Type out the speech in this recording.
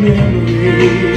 memory.